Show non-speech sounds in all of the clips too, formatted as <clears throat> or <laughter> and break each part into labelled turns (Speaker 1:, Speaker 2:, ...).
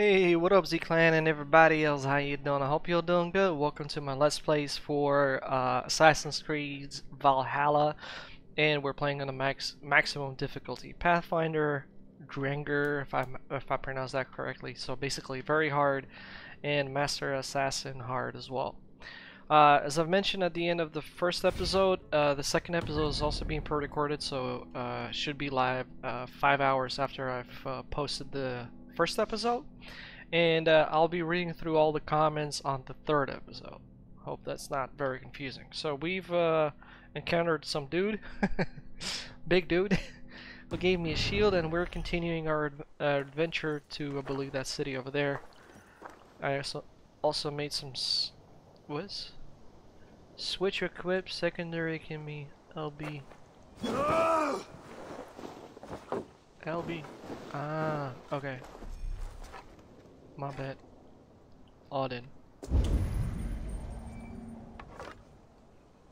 Speaker 1: Hey, what up Z-Clan and everybody else, how you doing? I hope you're doing good. Welcome to my Let's Plays for uh, Assassin's Creed Valhalla and we're playing on a max maximum difficulty. Pathfinder, Drengr, if I, if I pronounce that correctly. So basically very hard and Master Assassin hard as well. Uh, as I've mentioned at the end of the first episode, uh, the second episode is also being pre-recorded, so uh, should be live uh, five hours after I've uh, posted the first episode. And uh, I'll be reading through all the comments on the third episode. Hope that's not very confusing. So we've encountered some dude, <laughs> big dude, <laughs> who gave me a shield, and we're continuing our adventure to, I believe, that city over there. I also also made some was Switch equip, secondary can be LB. <gasps> LB. Ah, okay. My bad. Auden.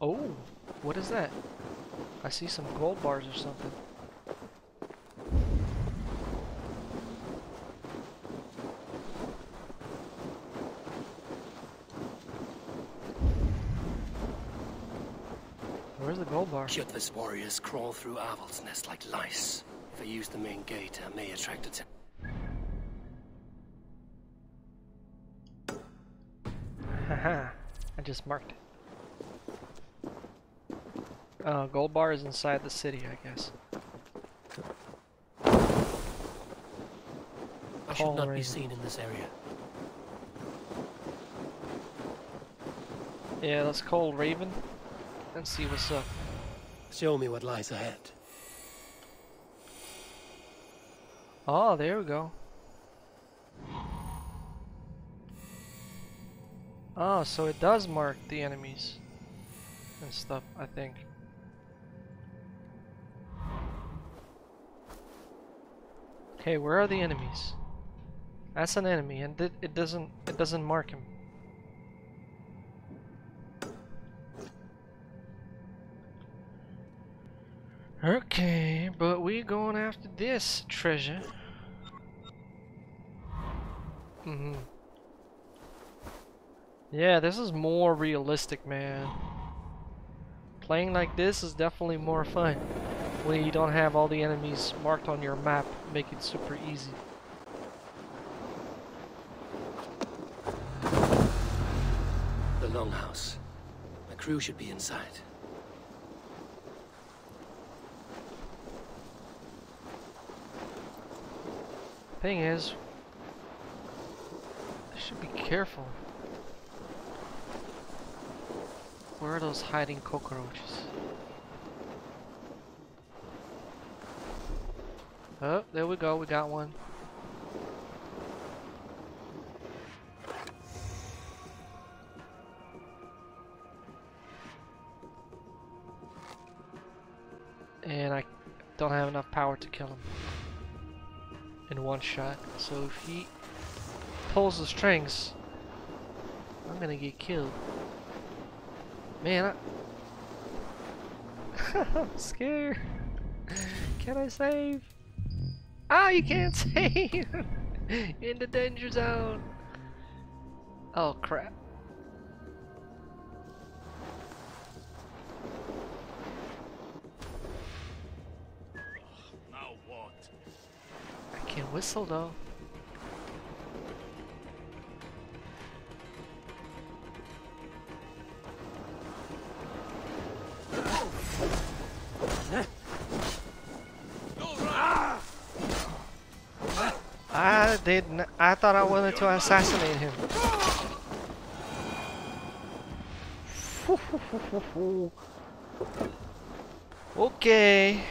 Speaker 1: Oh, what is that? I see some gold bars or something. Where's the gold bar?
Speaker 2: Kjotve's warriors crawl through Avaldsnes like lice. If I use the main gate, I may attract attention.
Speaker 1: Haha, I just marked it. Uh, gold bar is inside the city, I guess.
Speaker 2: I should not be seen in this area.
Speaker 1: Yeah, let's call Raven and see what's up.
Speaker 2: Show me what lies ahead.
Speaker 1: Oh, there we go. Oh, so it does mark the enemies and stuff, I think. Okay, where are the enemies? That's an enemy, and it, it doesn't it doesn't mark him. Okay, but we going after this treasure. Mm hmm Yeah, this is more realistic, man. Playing like this is definitely more fun. When you don't have all the enemies marked on your map, make it super easy.
Speaker 2: The longhouse. My crew should be inside.
Speaker 1: Thing is, I should be careful. Where are those hiding cockroaches? Oh, there we go, we got one. And I don't have enough power to kill him in one shot. So if he pulls the strings, I'm gonna get killed. Man, I <laughs> I'm scared. Can I save? Ah, you can't <laughs> save! in the danger zone! Oh crap. Now what? I can whistle though. I thought I wanted to assassinate him. okay.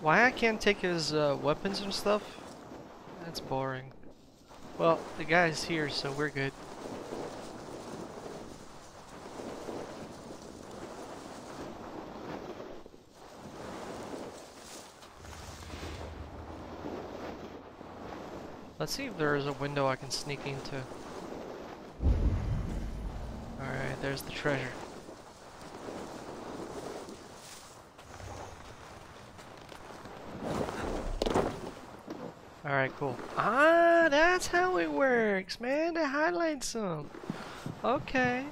Speaker 1: Why I can't take his uh, weapons and stuff? That's boring. Well, the guy's here, so we're good. Let's see if there is a window I can sneak into. Alright, there's the treasure. Alright, cool. Ah, that's how it works, man. They highlight some. Okay.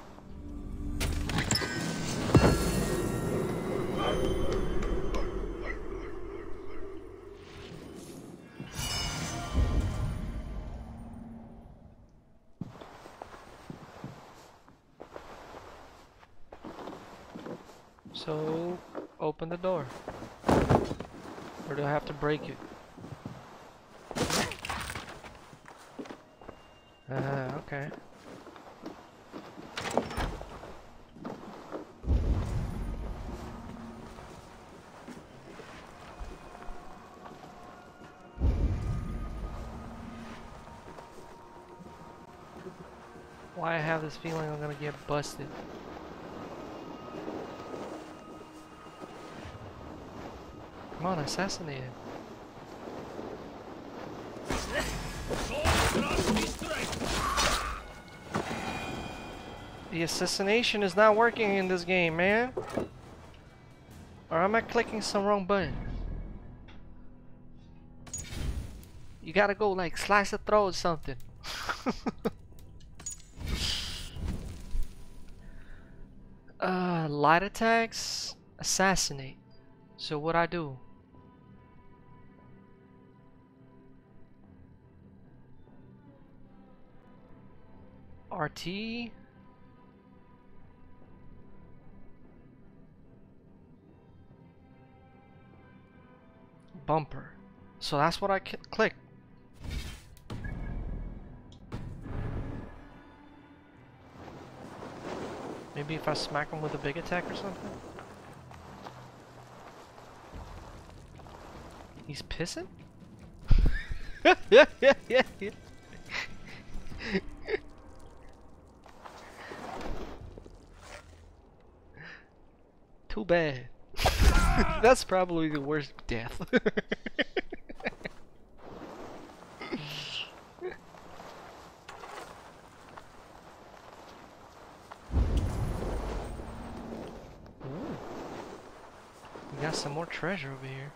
Speaker 1: Open the door. Or do I have to break it? Uh, okay. Why I have this feeling I'm gonna get busted. Come on, assassinate him. The assassination is not working in this game, man. Or am I clicking some wrong button? You gotta go like slice the throat or something. <laughs> uh, light attacks, assassinate. So what I do? RT. Bumper. So that's what I click. Maybe if I smack him with a big attack or something? He's pissing? yeah, yeah, yeah, yeah. Bad. <laughs> That's probably the worst death. <laughs> We got some more treasure over here.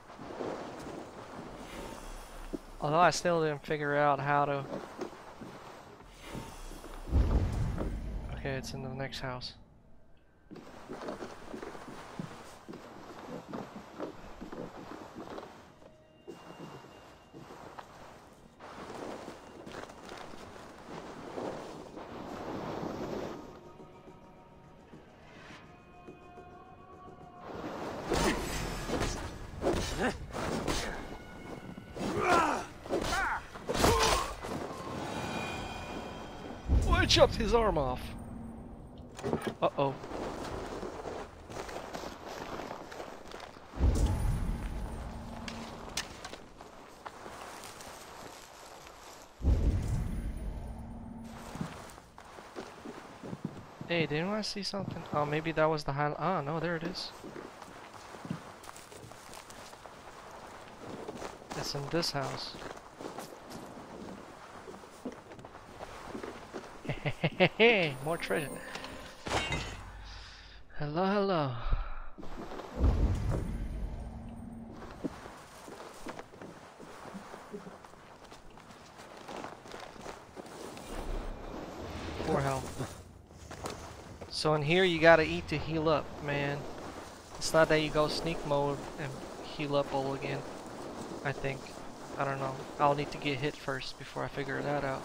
Speaker 1: Although I still didn't figure out how to... Okay, it's in the next house. I chopped his arm off. Uh-oh. Hey, didn't I see something? Oh, maybe that was the highlight. Ah, no, there it is. It's in this house. <laughs> More treasure. Hello, hello. Poor health. So in here you gotta eat to heal up, man. It's not that you go sneak mode and heal up all again. I think. I don't know. I'll need to get hit first before I figure that out.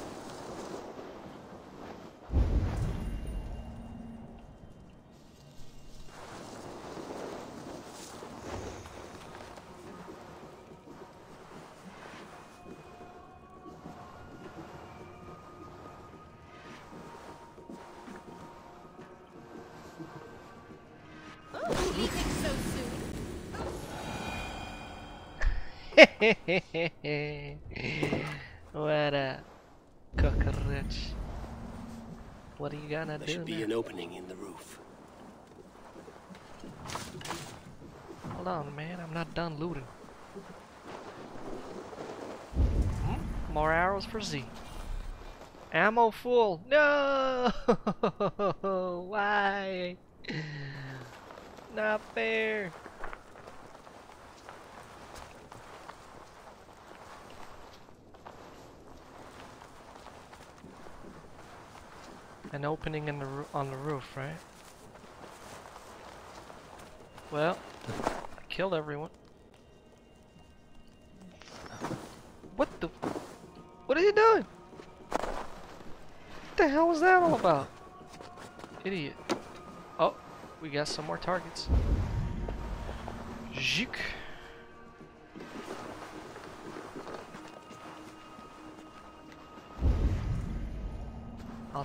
Speaker 1: <laughs> what a cockroach. What are you gonna
Speaker 2: there
Speaker 1: do?
Speaker 2: There should be
Speaker 1: now?
Speaker 2: an opening in the roof.
Speaker 1: Hold on, man. I'm not done looting. Hmm? More arrows for Z. Ammo full. No! <laughs> Why? Not fair. An opening in the on the roof, right? Well, I killed everyone. What the? What are you doing? What the hell was that all about? Idiot. Oh, we got some more targets. Zik.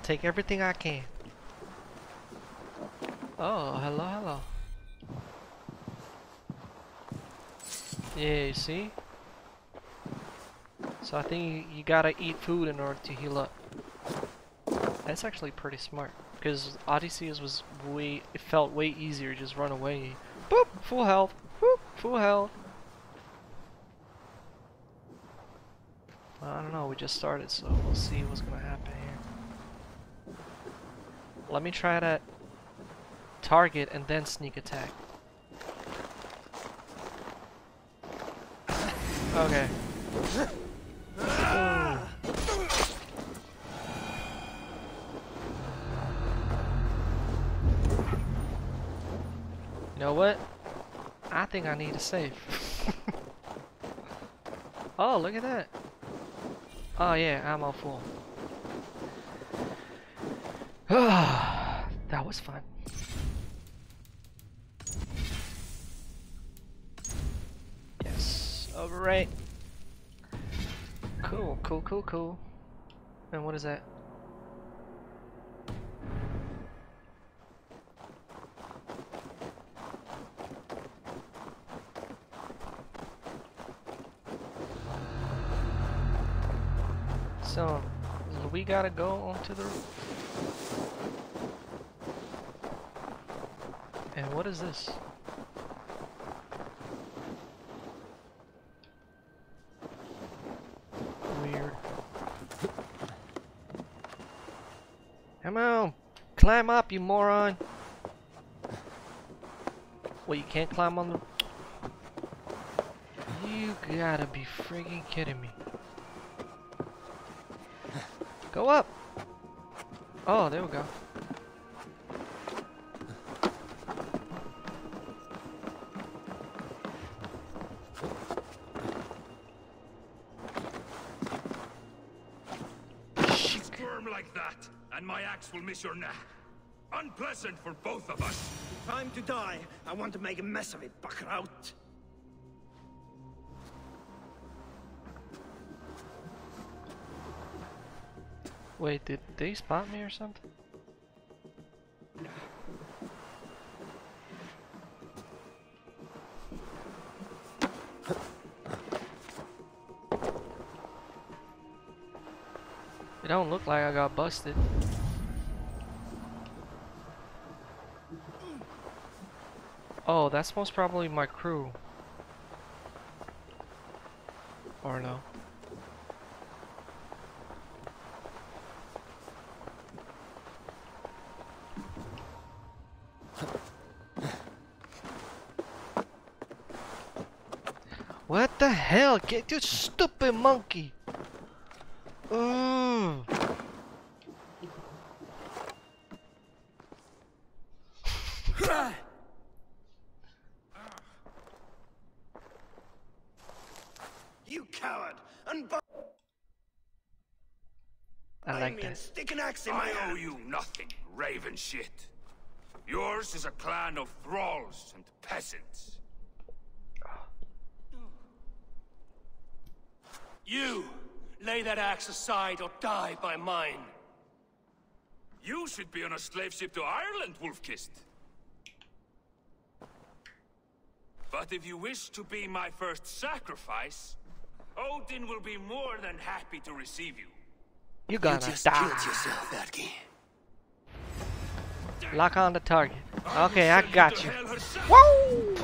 Speaker 1: Take everything I can. Oh, hello, hello. Yeah, you see? So I think you, you gotta eat food in order to heal up. That's actually pretty smart. Because Odysseus was way, it felt way easier just run away. Boop, full health. Boop, full health. I don't know, we just started, so we'll see what's gonna happen. Let me try to target and then sneak attack. Okay. You know what? I think I need a save. <laughs> oh, look at that. Oh yeah, I'm ammo full. <sighs> that was fun. Yes, alright. Cool, cool, cool, cool. And what is that? So, we gotta go onto the roof. And what is this? Weird. Come on! Climb up, you moron! Well, you can't climb on the... You gotta be friggin' kidding me. Go up! Oh, there we go.
Speaker 3: Squirm like that, and my axe will miss your neck. Unpleasant for both of us.
Speaker 4: Time to die. I want to make a mess of it, Bakraut.
Speaker 1: Wait, did they spot me or something? It don't look like I got busted. Oh, that's most probably my crew. What the hell? Get you stupid monkey! Ugh. <laughs>
Speaker 4: You coward! Unbind
Speaker 1: I like
Speaker 4: me and
Speaker 1: that.
Speaker 4: stick an axe in my
Speaker 3: I owe
Speaker 4: hand.
Speaker 3: you nothing, raven shit. Yours is a clan of thralls and peasants.
Speaker 5: You! Lay that axe aside or die by mine.
Speaker 3: You should be on a slave ship to Ireland, Wolf-Kissed. But if you wish to be my first sacrifice, Odin will be more than happy to receive you.
Speaker 1: You
Speaker 5: You
Speaker 1: gonna
Speaker 5: just
Speaker 1: die.
Speaker 5: killed yourself, Adki.
Speaker 1: Lock on the target. Okay, I got you.
Speaker 3: hell herself.
Speaker 1: Woo!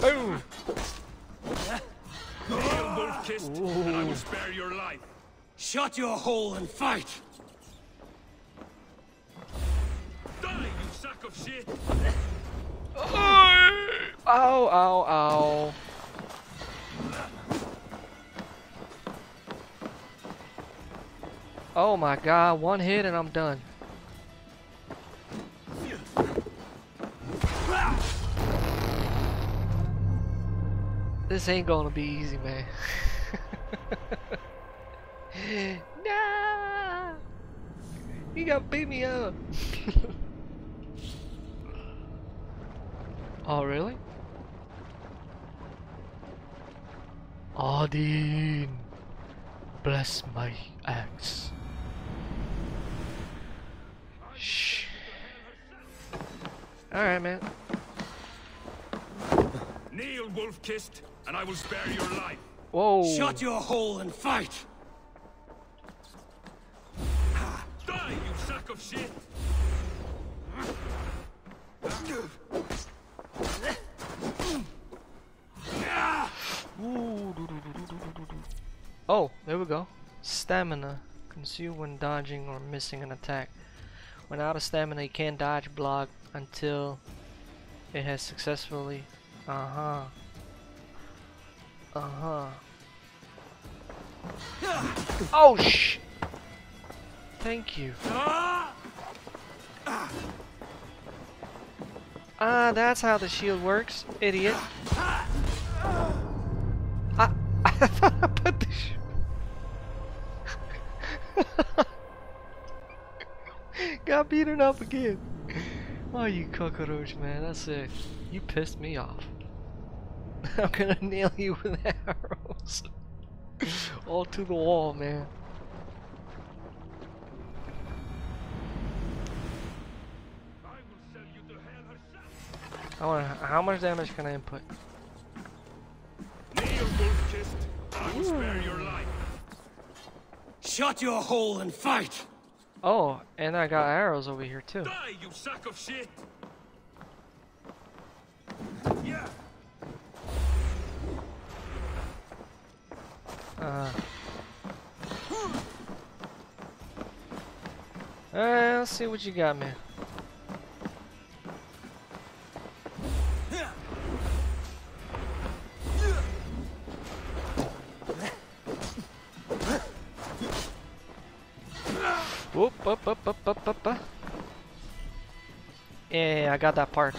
Speaker 1: Boom!
Speaker 3: Kneel, Wolf-Kissed, and I will spare your life.
Speaker 5: Shut your hole and fight!
Speaker 3: Die, you sack of shit!
Speaker 1: Ow, ow, ow. Oh my god, one hit and I'm done. This ain't gonna be easy, man. <laughs> nah! You gotta beat me up. <laughs> oh, really? Odin, bless my axe. Shh. Alright, man.
Speaker 6: Kneel, wolf-kissed, and I will spare your life.
Speaker 1: Whoa.
Speaker 2: Shut your hole and fight!
Speaker 6: Die, you sack of shit!
Speaker 1: Oh, there we go. Stamina. Consume when dodging or missing an attack. When out of stamina, you can't dodge block until it has successfully. Uh huh. Uh huh. Oh sh! Thank you. Ah, that's how the shield works, idiot. I, <laughs> I thought I put the <laughs> Got beaten up again. Oh, you cockroach, man. That's it. You pissed me off. <laughs> I'm gonna nail you with <laughs> arrows. <laughs> All to the wall, man.
Speaker 6: I will sell you to hell herself.
Speaker 1: I want. How much damage can I input?
Speaker 6: Wolf-kissed, I will spare your life.
Speaker 2: Shut your hole and fight!
Speaker 1: Oh, and I got arrows over here too.
Speaker 6: Die, you sack of shit!
Speaker 1: Uh. Let's see what you got, man. Whoop, up, up, up, up, up, up. Yeah, I got that part.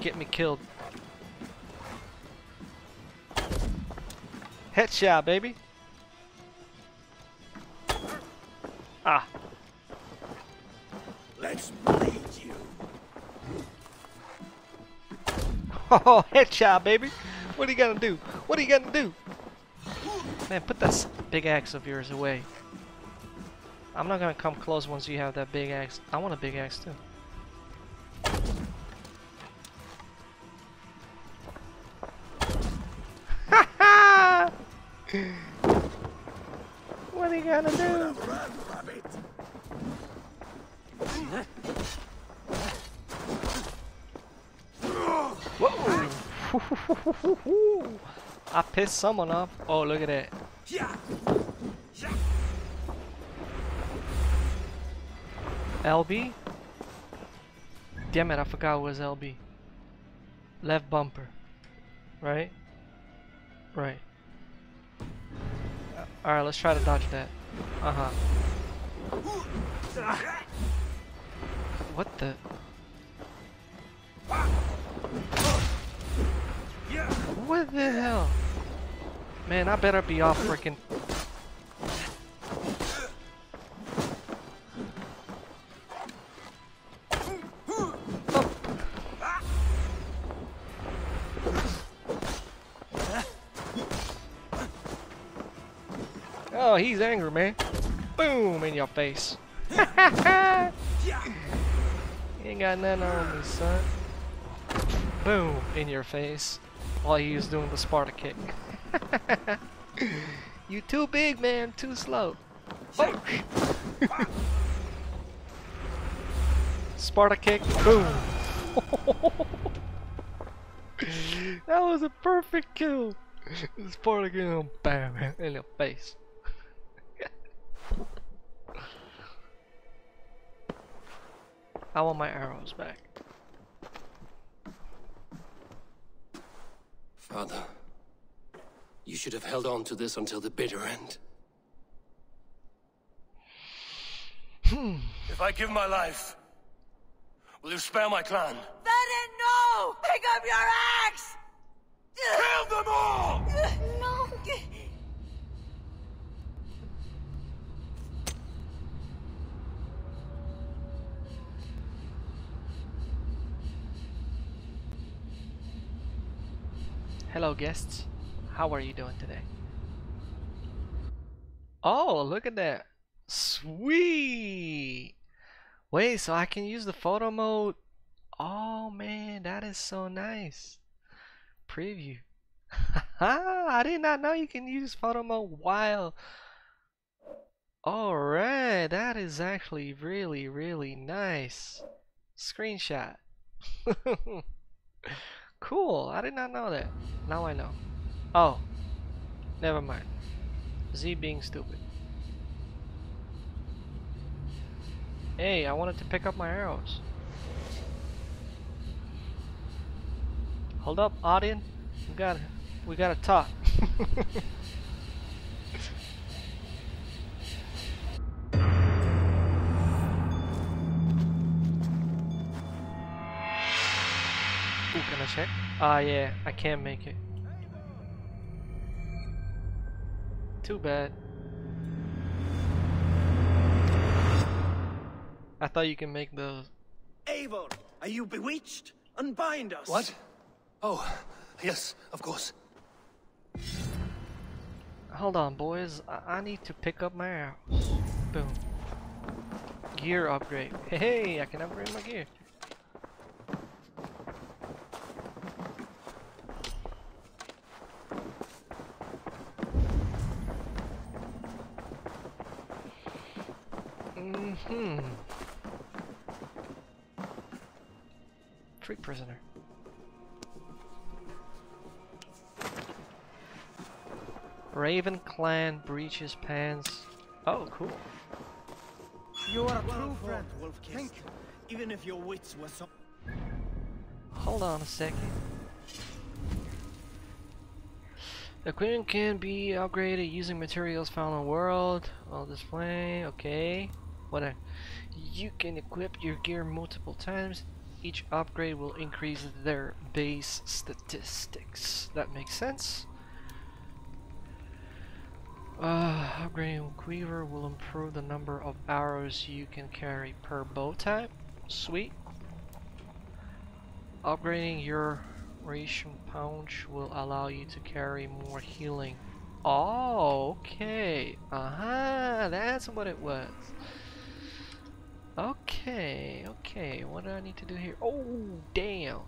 Speaker 1: Get me killed. Headshot, baby. Ah.
Speaker 4: Let's bleed you. <laughs>
Speaker 1: Oh, headshot, baby. What are you gonna do? What are you gonna do? Man, put that big axe of yours away. I'm not gonna come close once you have that big axe. I want a big axe too. What are you gonna do? Whoa! <laughs> I pissed someone off. Oh, look at that. LB? Damn it, I forgot it was LB. Left bumper. Right? Right. Alright, let's try to dodge that. Uh huh. What the? What the hell? Man, I better be off freaking. He's angry, man. Boom in your face. <laughs> you ain't got nothing on me, son. Boom in your face. While he was doing the Sparta kick. <laughs> you too big, man. Too slow. Oh. <laughs> Sparta kick. Boom. that was a perfect kill. Sparta kick. Bam in your face. I want my arrows back.
Speaker 2: Father, you should have held on to this until the bitter end. Hmm. if I give my life, will you spare my clan?
Speaker 7: Bennett, no! Pick up your axe!
Speaker 2: Kill them all! <laughs>
Speaker 7: No!
Speaker 1: Hello, guests. How are you doing today? Oh, look at that. Sweet. Wait, so I can use the photo mode? Oh man, that is so nice. Preview. <laughs> I did not know you can use photo mode while. Alright, that is actually really, really nice. Screenshot. <laughs> cool, I did not know that. Now I know. Oh, never mind. Z being stupid. Hey, I wanted to pick up my arrows. Hold up, Audien. We gotta, we gotta talk. <laughs> check? Ah, yeah, I can't make it. Too bad. I thought you can make those.
Speaker 4: Eivor, are you bewitched? Unbind us.
Speaker 2: What? Oh, yes, of course.
Speaker 1: Hold on, boys. I, I need to pick up my arrows. Boom. Gear upgrade. Hey, I can upgrade my gear. Mm-hmm. Freak prisoner. Raven Clan breaches pants. Oh, cool.
Speaker 4: You are a true friend, Wolfkiss. Even if your wits were so...
Speaker 1: Hold on a second. Equipment can be upgraded using materials found in the world. While display, okay. Whatever. You can equip your gear multiple times. Each upgrade will increase their base statistics. That makes sense. Uh, upgrading Quiver will improve the number of arrows you can carry per bow type. Sweet. Upgrading your ration pouch will allow you to carry more healing. Oh, okay. Uh-huh, that's what it was. Okay, okay. What do I need to do here? Oh, damn.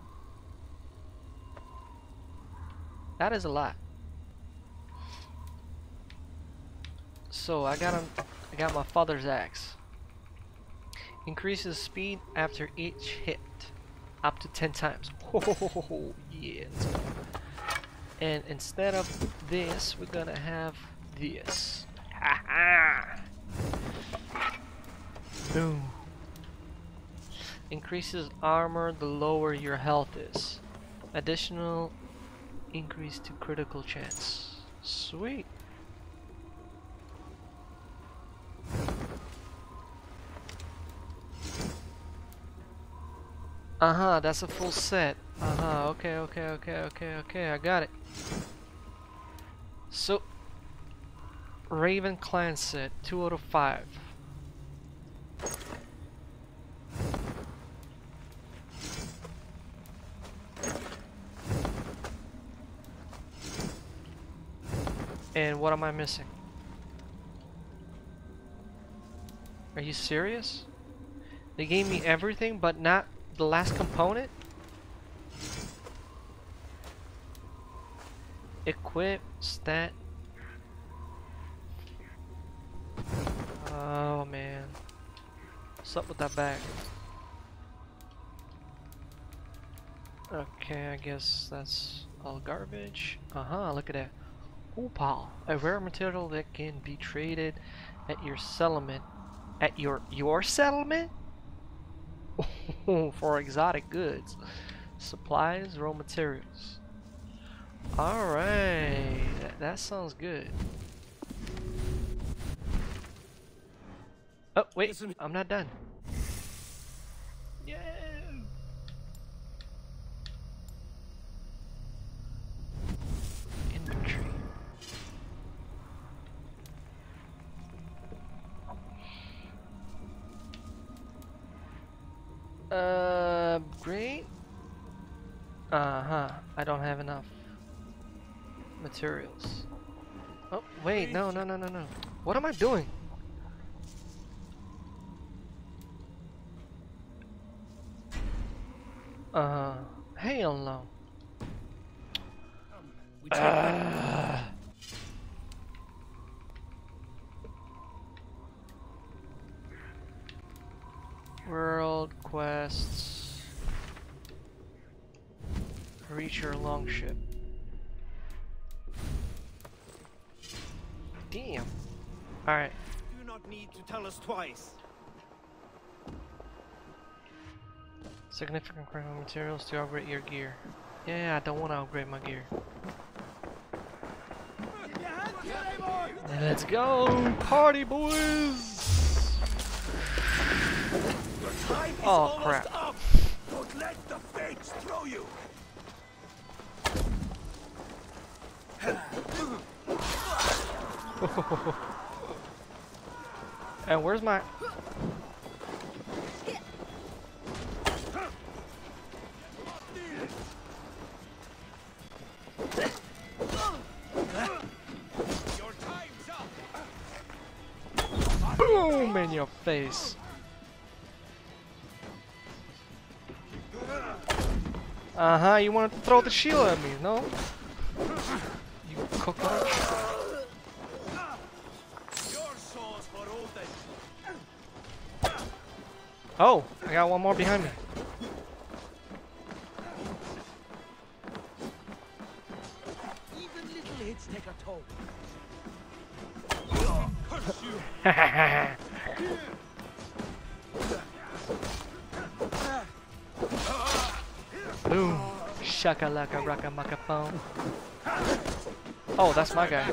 Speaker 1: That is a lot. So I got him. I got my father's axe. Increases speed after each hit, up to ten times. <laughs> Oh yeah. And instead of this, we're gonna have this. Ha ha. Boom. Increases armor the lower your health is. Additional increase to critical chance. Sweet. Uh-huh, that's a full set. Uh-huh, okay, okay, okay, okay, okay, I got it. So, Raven Clan set, 2 out of 5. And what am I missing? Are you serious? They gave me everything but not the last component? Equip, stat. Oh man. What's up with that bag? Okay, I guess that's all garbage. Uh-huh, look at that. Opal, a rare material that can be traded at your settlement. At your your settlement? <laughs> for exotic goods, supplies, raw materials. Alright, that, that sounds good. Oh, wait, I'm not done. Yeah. Infantry. Uh, great. Uh huh. I don't have enough materials. Oh, wait, no, no, no, no, no. What am I doing? Uh, hell no.
Speaker 2: We
Speaker 1: World quests. Reach your longship. Damn. Alright.
Speaker 4: Do not need to tell us twice.
Speaker 1: Significant critical materials to upgrade your gear. Yeah, I don't want to upgrade my gear. Let's go! Party boys! Oh, oh crap.
Speaker 6: Don't let the fates throw you!
Speaker 1: And where's my...
Speaker 6: Up!
Speaker 1: Boom in your face. Uh-huh, you wanted to throw the shield at me, no? You cockroach. Oh, I got one more behind me. Shakalaka raka maka. Oh, that's my guy.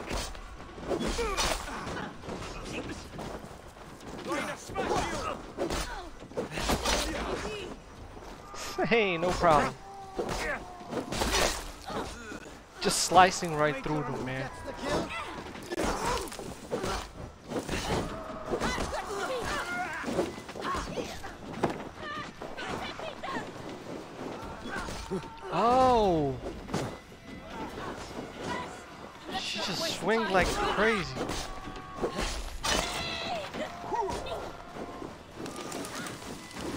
Speaker 1: Hey, no problem. Just slicing right through them, man. Crazy.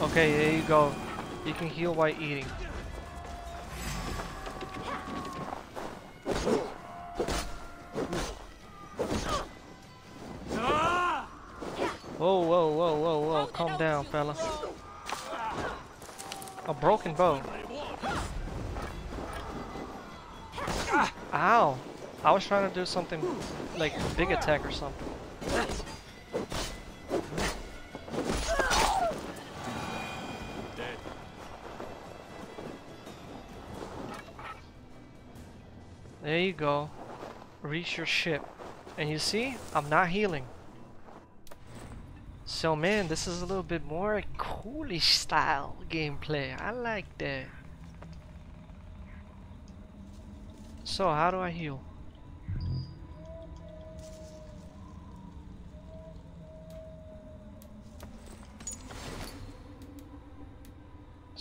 Speaker 1: Okay, there you go. You can heal while eating. Whoa, whoa, whoa, whoa, whoa. Calm down, fella. A broken bow. Ow. I was trying to do something like big attack or something.
Speaker 6: Dead.
Speaker 1: There you go. Reach your ship. And you see, I'm not healing. So man, this is a little bit more coolish style gameplay. I like that. So how do I heal?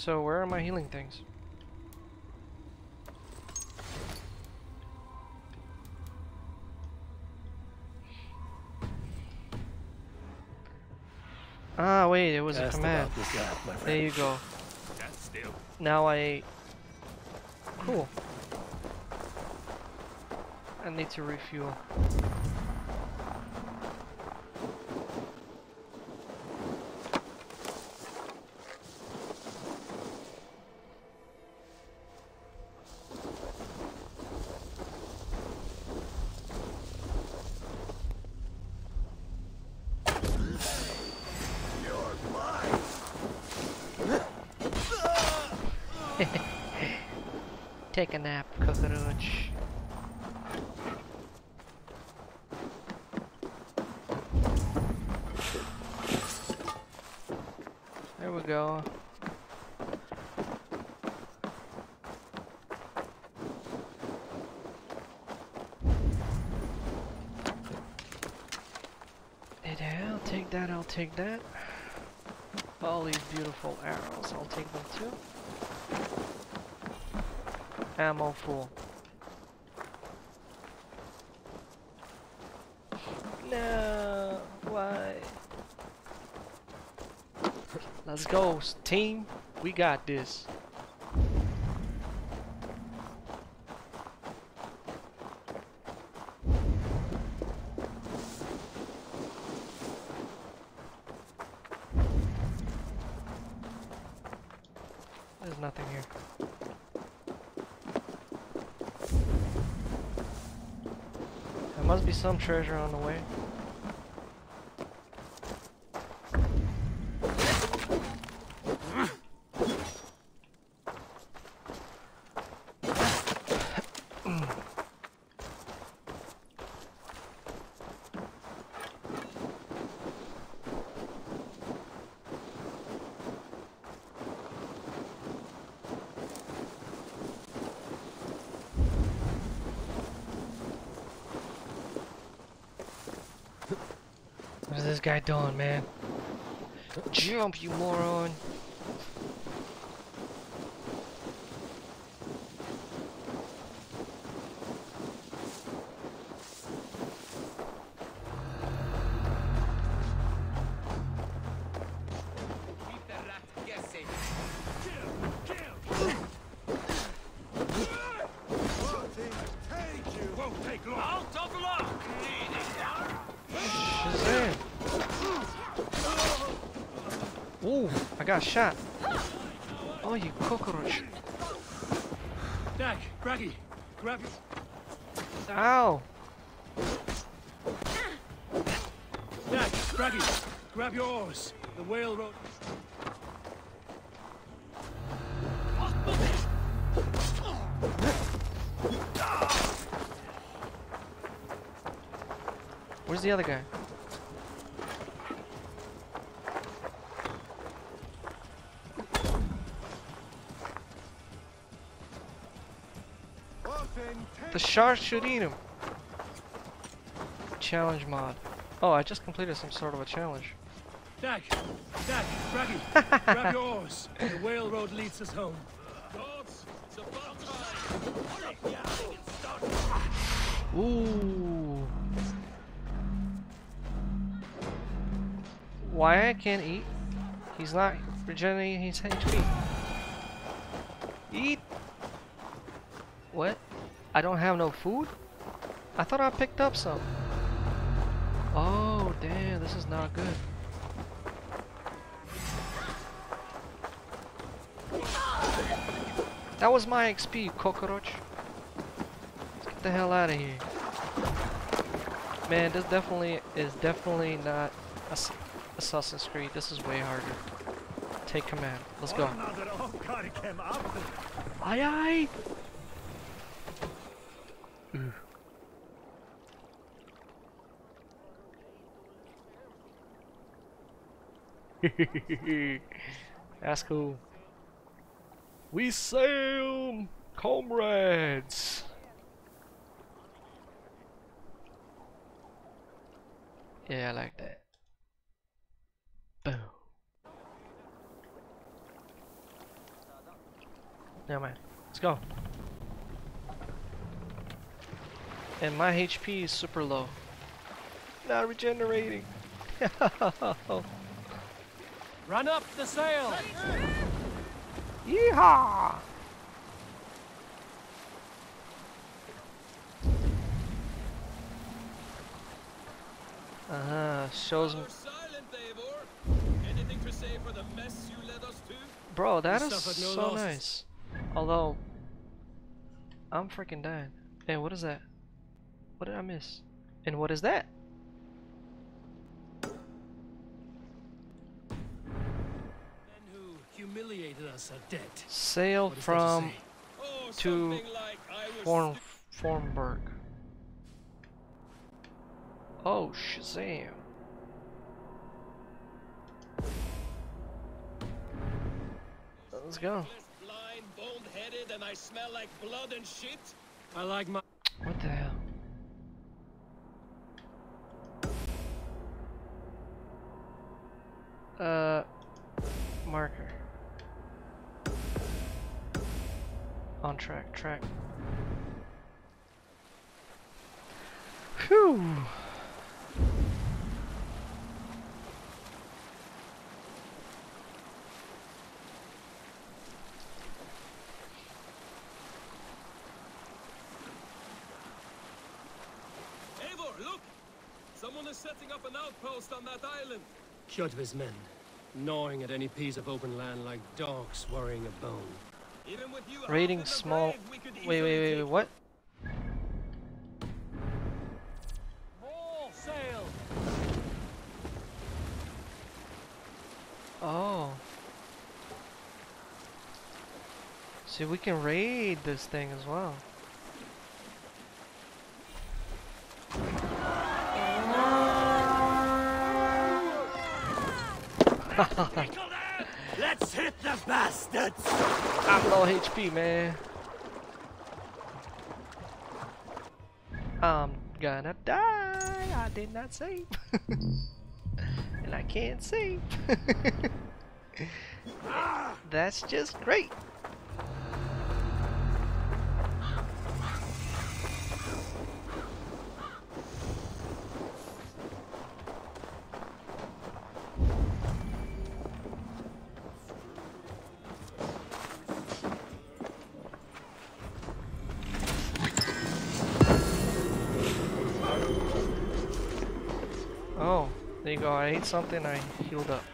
Speaker 1: So where are my healing things? Ah, wait, it was a command.
Speaker 2: about this lad, my
Speaker 1: There you go.
Speaker 6: Still.
Speaker 1: Now I... Cool. I need to refuel. Take a nap, cockroach. go. And I'll take that. All these beautiful arrows, I'll take them too. Ammo full. No, why? Let's go, team. We got this. There's nothing here. There must be some treasure on the way. Guy doing, man? Jump, you moron! Got shot. Oh, you cockroach.
Speaker 6: Dag, Bragi, grab it.
Speaker 1: Ow!
Speaker 6: Dag, Bragi, grab your oars. The whale road.
Speaker 1: Where's the other guy? The shark should eat him. Challenge mod. Oh, I just completed some sort of a challenge.
Speaker 6: Dag, Dag, Bragi, grab <laughs> your oars. The whale road leads us home. Gods, it's about time.
Speaker 1: Ooh. Why I can't eat? He's not regenerating his HP. Eat. I don't have no food? I thought I picked up some. Oh, damn, this is not good. That was my XP, cockroach. Let's get the hell out of here. Man, this definitely is definitely not Ass Assassin's Creed. This is way harder. Take command. Let's go. Aye aye! <laughs> That's cool. We sail, comrades! Yeah, I like that. Boom. Yeah, man. Let's go. And my HP is super low. Not regenerating. <laughs>
Speaker 6: Run up the sail!
Speaker 1: Yeehaw! Uh huh. Shows me.
Speaker 6: silent, Anything to say for the mess you led us to?
Speaker 1: Bro, that
Speaker 6: We
Speaker 1: is
Speaker 6: suffered no
Speaker 1: so
Speaker 6: losses.
Speaker 1: nice. Although, I'm freaking dying. Hey, what is that? What did I miss? And what is that? Sail
Speaker 6: What is there to
Speaker 1: from
Speaker 6: say? Oh,
Speaker 1: to
Speaker 6: something like
Speaker 1: Form Fornburg. Oh, Shazam. Let's go.
Speaker 2: Blind, bone-headed, and I smell like blood and shit. I like my.
Speaker 1: On track, track. Whew.
Speaker 2: Eivor, look! Someone is setting up an outpost on that island.
Speaker 3: Kjotve's men, gnawing at any piece of open land like dogs worrying a bone.
Speaker 2: Even with you
Speaker 1: Raiding
Speaker 2: half in the
Speaker 1: small.
Speaker 2: grave,
Speaker 1: Wait, wait, wait, wait, what?
Speaker 2: Sail!
Speaker 1: Oh. See, we can raid this thing as well. <laughs>
Speaker 2: Let's hit the bastards!
Speaker 1: I'm low HP, man. I'm gonna die. I did not save. <laughs> and I can't save. <laughs> That's just great. Something, I healed up.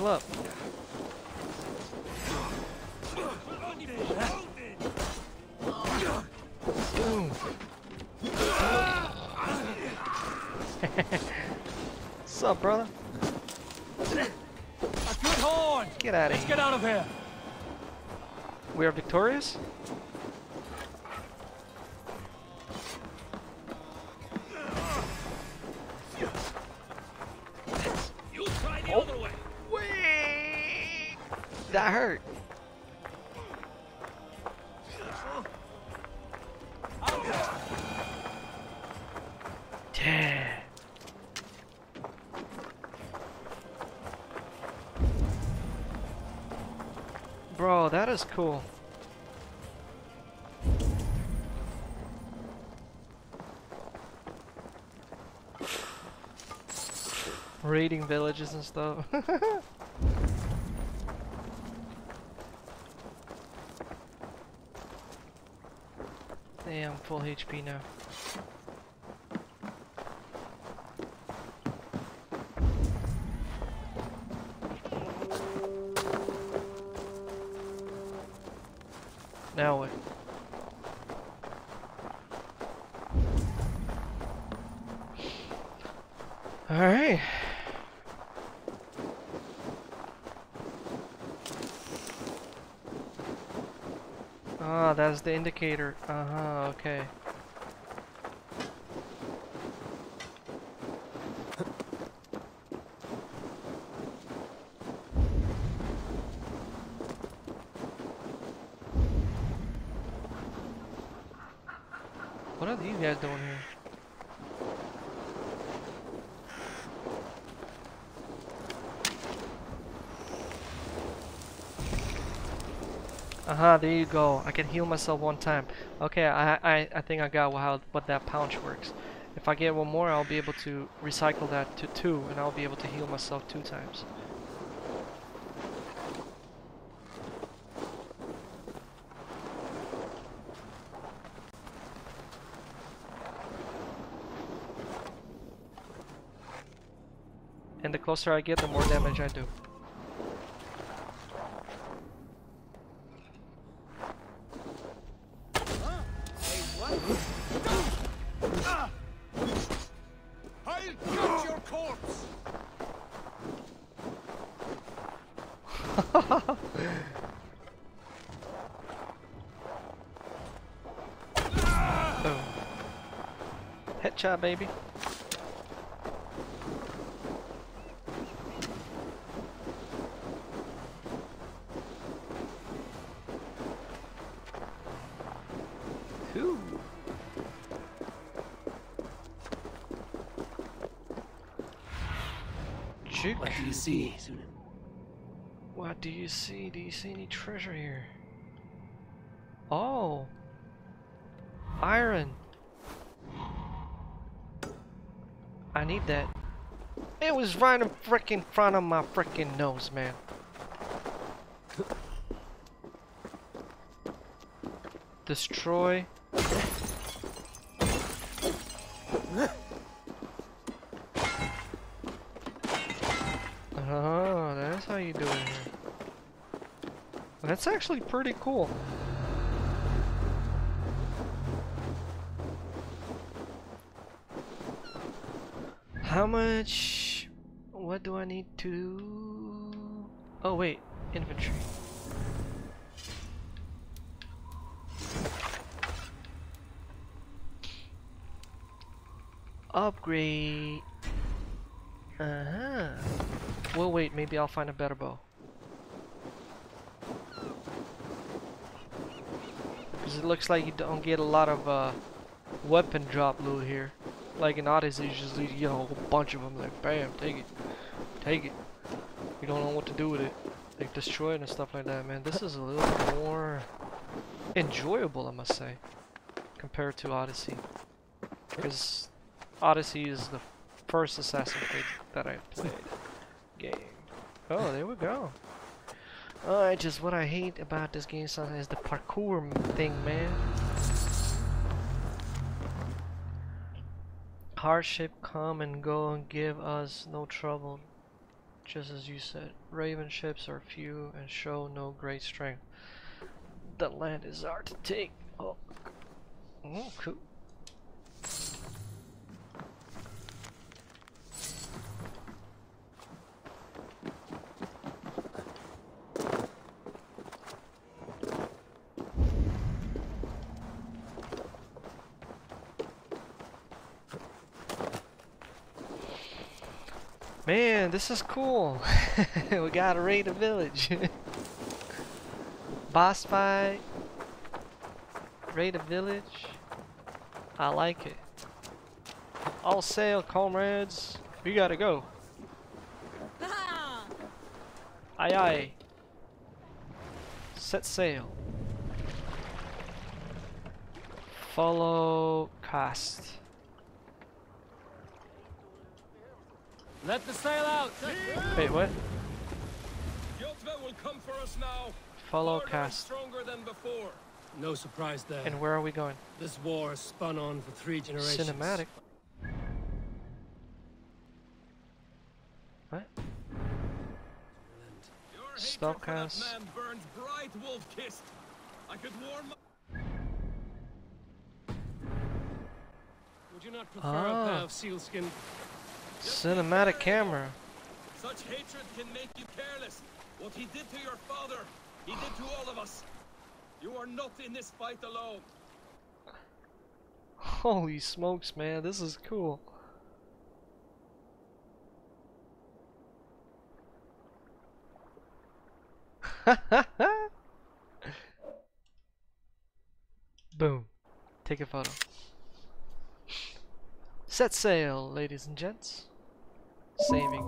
Speaker 1: Heal up. Boom. What's up, brother?
Speaker 2: A good horn!
Speaker 1: Get out of
Speaker 2: Let's
Speaker 1: here.
Speaker 2: get out of here!
Speaker 1: We are victorious? Is cool. Raiding villages and stuff. <laughs> Damn, full HP now. Now what? Alright. Ah, that's the indicator. Uh-huh, okay. Haha, there you go. I can heal myself one time. Okay, I, I, I think I got how, what that pouch works. If I get one more, I'll be able to recycle that to two, and I'll be able to heal myself two times. And the closer I get, the more damage I do. Headshot, baby.
Speaker 2: What do you see?
Speaker 1: What do you see? Do you see any treasure here? Oh. Iron. I need that. It was right in front of my frickin' nose, man. Destroy. Oh, that's how you do it. That's actually pretty cool. How much? What do I need to? Oh wait, inventory. Upgrade. Uh huh. Well, wait. Maybe I'll find a better bow. Because it looks like you don't get a lot of uh, weapon drop loot here. Like in Odyssey, you just you get a whole bunch of them. Like, bam, take it, take it. You don't know what to do with it. Like destroy it and stuff like that, man. This is a little more enjoyable, I must say, compared to Odyssey. Because Odyssey is the first Assassin's Creed that I played game. Oh, there we go. Uh, just what I hate about this game son, is the parkour thing, man. Hardship come and go and give us no trouble. Just as you said, Raven ships are few and show no great strength. The land is hard to take. Oh, oh cool. Man, this is cool. <laughs> we gotta raid a village. <laughs> Boss fight. Raid a village. I like it. All sail, comrades. We gotta go. <laughs> Aye aye. Set sail. Follow cast.
Speaker 3: Let the sail out!
Speaker 1: Wait, what?
Speaker 3: Kjotve will come for us now.
Speaker 1: Follow
Speaker 3: Harder
Speaker 1: cast.
Speaker 3: stronger than before. No surprise there.
Speaker 1: And where are we going?
Speaker 3: This war has spun on for three generations.
Speaker 1: Cinematic. What?
Speaker 3: Your hatred
Speaker 1: Spell
Speaker 3: for that
Speaker 1: cast.
Speaker 3: man burns bright wolf-kissed. I could warm my... Would you not prefer
Speaker 1: Ah.
Speaker 3: a pair of sealskin?
Speaker 1: Cinematic camera.
Speaker 3: Such hatred can make you careless. What he did to your father, he did to all of us. You are not in this fight alone. <laughs>
Speaker 1: Holy smokes, man, this is cool. <laughs> Boom. Take a photo. Set sail, ladies and gents. Saving.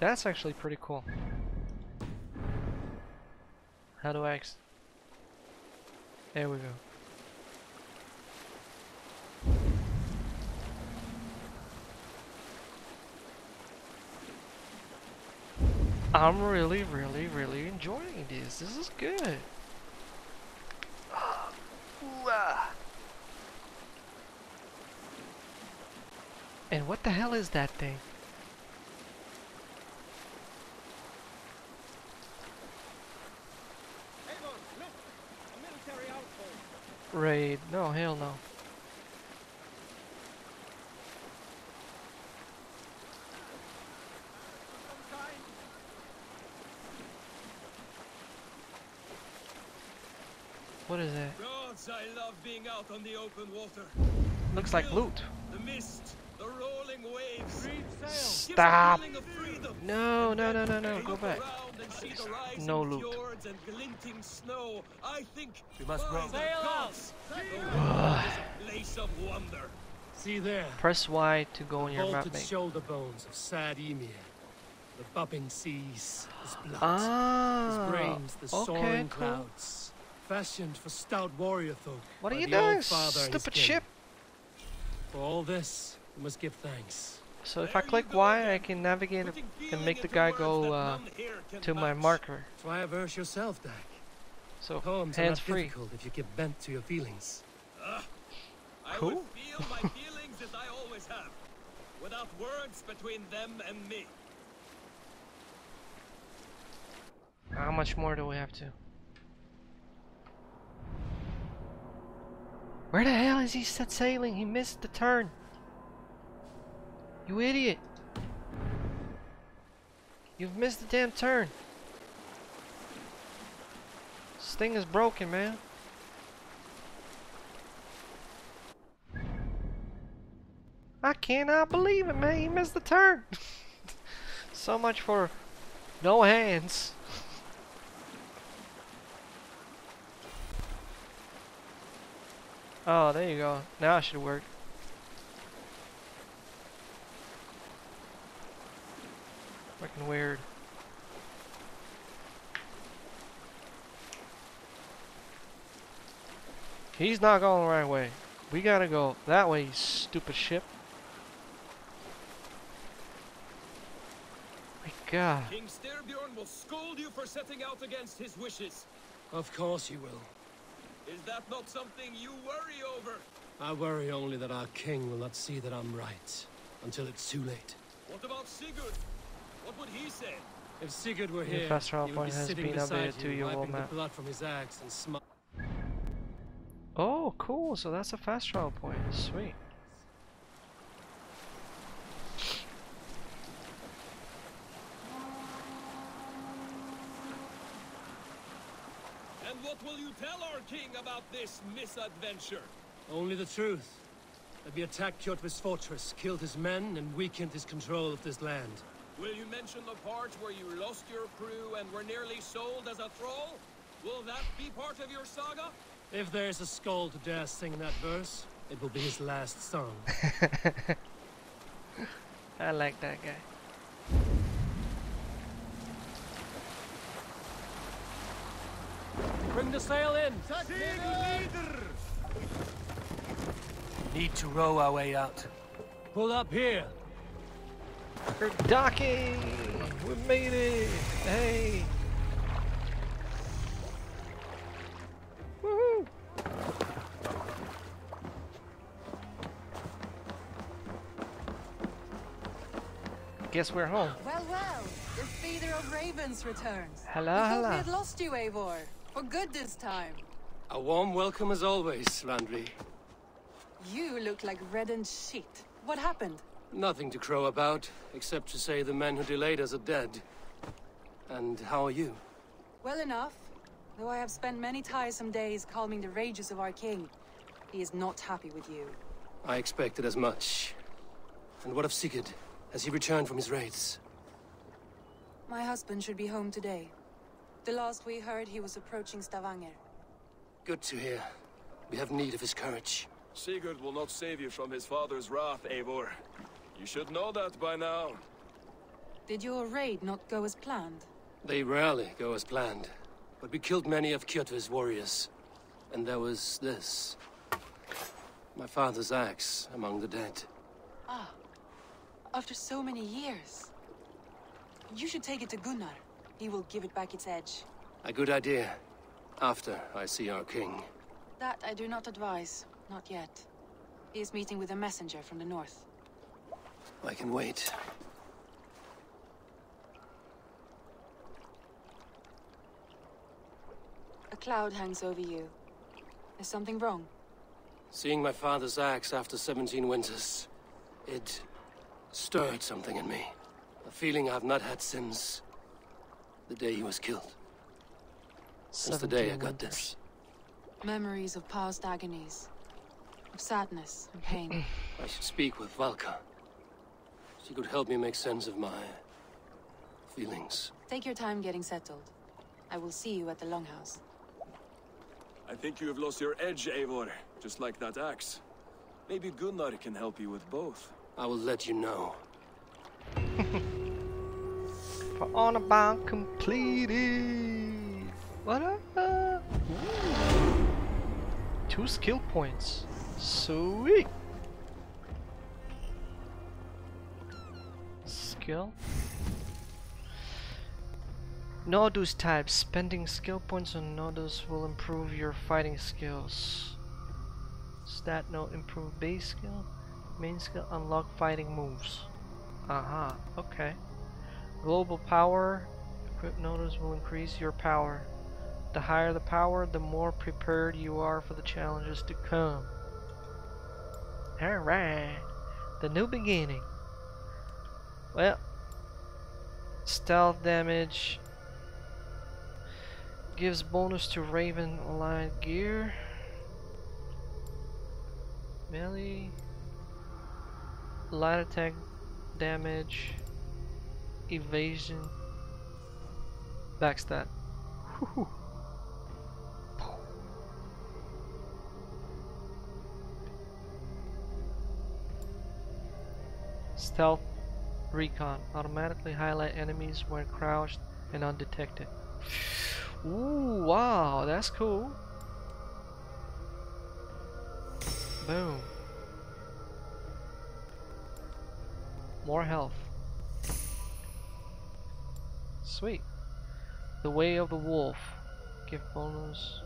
Speaker 1: That's actually pretty cool. How do I ex- There we go. I'm really, really, really enjoying this. This is good. <sighs> Ooh, ah. And what the hell is that thing?
Speaker 4: Look! A military outpost.
Speaker 1: Raid. No, hell no. What is that?
Speaker 3: Gods, I love being out on the open water.
Speaker 1: Looks like loot. Stop.
Speaker 3: feeling.
Speaker 1: No, no, no, no, no. Go back.
Speaker 3: around and see the rising
Speaker 1: No loot.
Speaker 3: fjords and glinting snow. I think
Speaker 2: We must
Speaker 3: by
Speaker 2: row.
Speaker 3: the
Speaker 4: Sail out.
Speaker 3: gods, the world is a place of wonder.
Speaker 5: See there,
Speaker 1: Press Y to go on your map,
Speaker 5: bolted
Speaker 1: mate.
Speaker 5: shoulder bones of sad Ymir. The bubbling seas, his blood,
Speaker 1: Ah.
Speaker 5: his brains, the
Speaker 1: okay,
Speaker 5: soaring
Speaker 1: cool.
Speaker 5: clouds. Fashioned for stout warrior folk.
Speaker 1: What are you doing,
Speaker 5: Father
Speaker 1: stupid ship?
Speaker 5: For all this, we must give thanks.
Speaker 1: So if I click
Speaker 3: go
Speaker 1: Y, I can navigate and make the guy go uh,
Speaker 3: none here can
Speaker 1: to my marker.
Speaker 5: Try a verse yourself, Dag.
Speaker 1: So
Speaker 5: Poems
Speaker 1: hands
Speaker 5: are
Speaker 1: free.
Speaker 5: difficult if you give bent to your feelings.
Speaker 3: I
Speaker 1: Cool.
Speaker 3: feel my <laughs> feelings as I always have, without words between them and me.
Speaker 1: How much more do we have to? Where the hell is he set sailing? He missed the turn. You idiot. You've missed the damn turn. This thing is broken, man. I cannot believe it, man. He missed the turn. <laughs> so much for no hands. <laughs> Oh, there you go. Now it should work. Fucking weird. He's not going the right way. We gotta go that way, you stupid ship. My god.
Speaker 3: King Styrbjorn will scold you for setting out against his wishes.
Speaker 5: Of course he will.
Speaker 3: Is that not something you worry over?
Speaker 5: I worry only that our king will not see that I'm right. Until it's too late.
Speaker 3: What about Sigurd? What would he say?
Speaker 5: If Sigurd were here,
Speaker 1: fast travel
Speaker 5: he would
Speaker 1: point
Speaker 5: be
Speaker 1: has
Speaker 5: sitting
Speaker 1: been
Speaker 5: beside
Speaker 1: updated to
Speaker 5: you,
Speaker 1: your
Speaker 5: wiping the blood from his axe and smi-
Speaker 1: Oh, cool. So that's a fast travel point. Sweet.
Speaker 3: And what will you tell our king about this misadventure?
Speaker 5: Only the truth. That we attacked Kjotve's fortress, killed his men, and weakened his control of this land.
Speaker 3: Will you mention the part where you lost your crew and were nearly sold as a thrall? Will that be part of your saga?
Speaker 5: If there's a skull to dare sing that verse, it will be his last song. <laughs>
Speaker 1: I like that guy.
Speaker 5: Bring the sail in!
Speaker 2: Need to row our way out.
Speaker 5: Pull up here!
Speaker 1: We're docking! We made it! Hey! Woohoo! Guess we're home.
Speaker 7: Well, well, the feeder of ravens returns.
Speaker 1: Hello,
Speaker 7: we thought
Speaker 1: hello.
Speaker 7: we had lost you, Eivor. For good this time.
Speaker 5: A warm welcome as always, Randvi.
Speaker 7: You look like reddened shit. What happened?
Speaker 5: Nothing to crow about, except to say the men who delayed us are dead. And how are you?
Speaker 7: Well enough. Though I have spent many tiresome days calming the rages of our king. He is not happy with you.
Speaker 5: I expected as much. And what of Sigurd? Has he returned from his raids?
Speaker 7: My husband should be home today. The last we heard, he was approaching Stavanger.
Speaker 5: Good to hear. We have need of his courage.
Speaker 3: Sigurd will not save you from his father's wrath, Eivor. You should know that by now.
Speaker 7: Did your raid not go as planned?
Speaker 5: They rarely go as planned. But we killed many of Kjotve's warriors. And there was this. My father's axe among the dead.
Speaker 7: Ah, after so many years. You should take it to Gunnar. He will give it back its edge.
Speaker 5: A good idea. After I see our king.
Speaker 7: That I do not advise. Not yet. He is meeting with a messenger from the north.
Speaker 2: I can wait.
Speaker 7: A cloud hangs over you. Is something wrong?
Speaker 2: Seeing my father's axe after 17 winters, it stirred something in me. A feeling I've not had since the day he was killed. Since the day I got this.
Speaker 7: Memories of past agonies. Of sadness and pain. <clears throat>
Speaker 2: I should speak with Valka. She could help me make sense of my feelings.
Speaker 7: Take your time getting settled. I will see you at the Longhouse.
Speaker 3: I think you have lost your edge, Eivor, just like that axe. Maybe Gunnar can help you with both.
Speaker 2: I will let you know. <laughs>
Speaker 1: For honor bound completed. What up? Two skill points. Sweet. Skill. Nodus type. Spending skill points on Nodus will improve your fighting skills. Stat note improve base skill. Main skill unlock fighting moves. Aha, okay. Global power. Equip notice will increase your power. The higher the power, the more prepared you are for the challenges to come. Alright. The new beginning. Well. Stealth damage. Gives bonus to Raven aligned gear. Melee. Light attack damage, evasion, backstab. Whew. Stealth recon automatically highlight enemies when crouched and undetected. Ooh, wow, that's cool. Boom. More health. Sweet. The Way of the Wolf. Give bonus.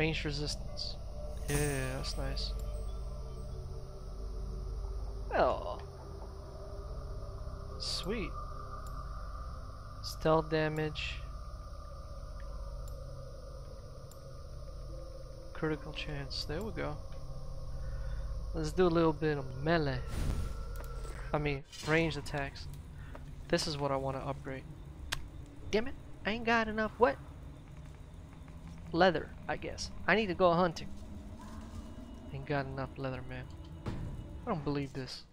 Speaker 1: Range resistance. Yeah, that's nice. Oh. Sweet. Stealth damage. Critical chance. There we go. Let's do a little bit of melee. I mean, ranged attacks. This is what I want to upgrade. Damn it. I ain't got enough what? Leather, I guess. I need to go hunting. Ain't got enough leather, man. I don't believe this.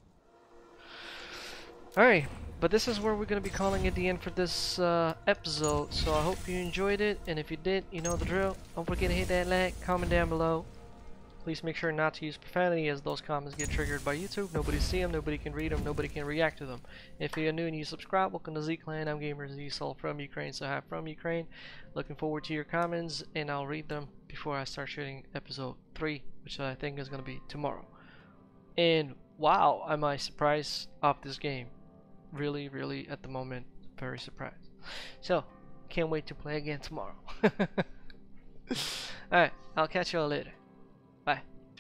Speaker 1: Alright, but this is where we're going to be calling it the end for this uh, episode. So I hope you enjoyed it, and if you did, you know the drill. Don't forget to hit that like, comment down below. Please make sure not to use profanity as those comments get triggered by YouTube. Nobody see them, nobody can read them, nobody can react to them. If you're new and you subscribe, welcome to Z-Clan. I'm Gamer Z from Ukraine, so hi from Ukraine. Looking forward to your comments, and I'll read them before I start shooting episode 3, which I think is going to be tomorrow. And wow, am I surprised of this game. Really, really, at the moment, very surprised. So, can't wait to play again tomorrow. <laughs> Alright, I'll catch y'all later.